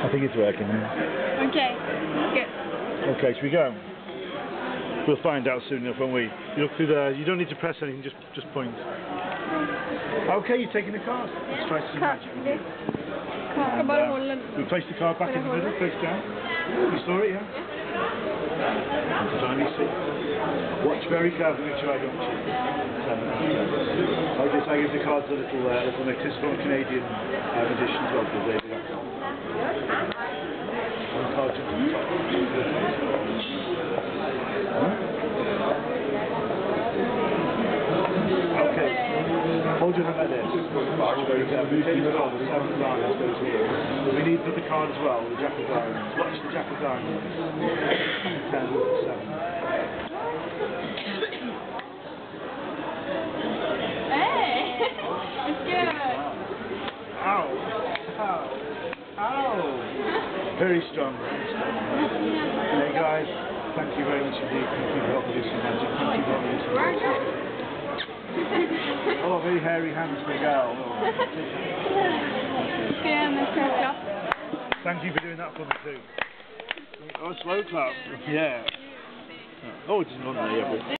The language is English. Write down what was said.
I think it's working. Okay. Good. Okay, should we go? We'll find out soon enough, won't we? You look through there. You don't need to press anything. Just just point. Okay, you're taking the card. Let's try some Card. magic. Card. And, uh, we place the card back in the middle, face down. You saw it, yeah? Finally see. Watch very carefully, make sure I don't cheat. I give the cards a little, uh, little notice for Canadian uh, um, edition as well, because they do that. One card to. Okay. Hold your hand there. We need another card as well, the Jack of Diamonds. Watch the Jack of Diamonds. 10, 7. Ow! Very strong. Very strong. Hey guys, thank you very much indeed. Thank you for helping do some magic. Thank you for helping magic. Oh, very hairy hands for a girl. Oh. Ska jag göra en självklart? Thank you for doing that for me too. Oh, slow clap. Yeah. Oh, it doesn't run there,